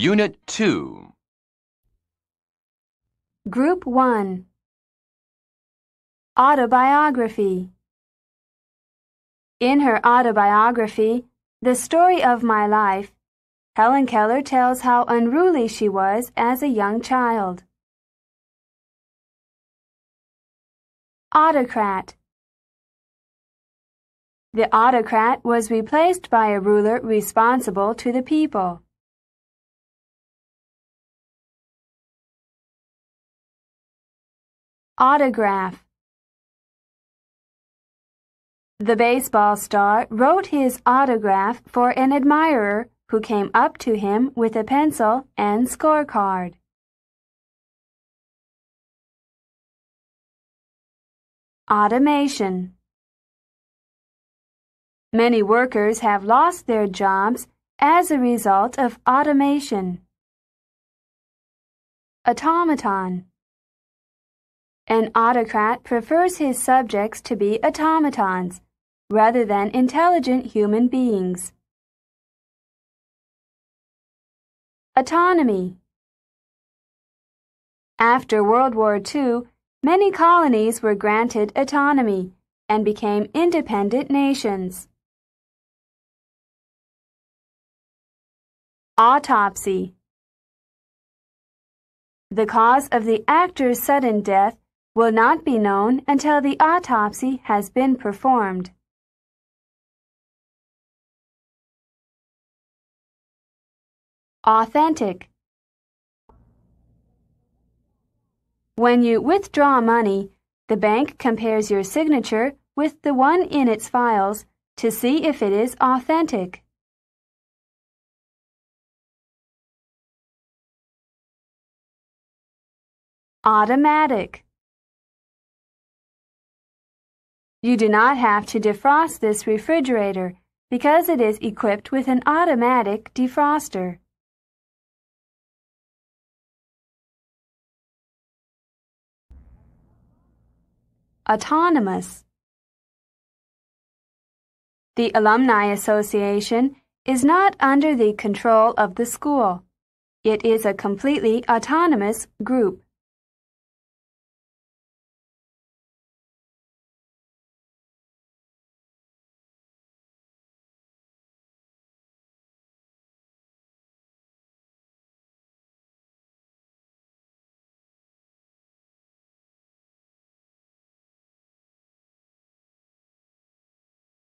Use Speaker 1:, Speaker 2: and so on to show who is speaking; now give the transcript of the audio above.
Speaker 1: Unit 2.
Speaker 2: Group 1 Autobiography In her autobiography, The Story of My Life, Helen Keller tells how unruly she was as a young child. Autocrat The autocrat was replaced by a ruler responsible to the people. Autograph The baseball star wrote his autograph for an admirer who came up to him with a pencil and scorecard. Automation Many workers have lost their jobs as a result of automation. Automaton an autocrat prefers his subjects to be automatons rather than intelligent human beings. Autonomy After World War II, many colonies were granted autonomy and became independent nations. Autopsy The cause of the actor's sudden death will not be known until the autopsy has been performed. Authentic When you withdraw money, the bank compares your signature with the one in its files to see if it is authentic. Automatic You do not have to defrost this refrigerator because it is equipped with an automatic defroster. Autonomous The Alumni Association is not under the control of the school. It is a completely autonomous group.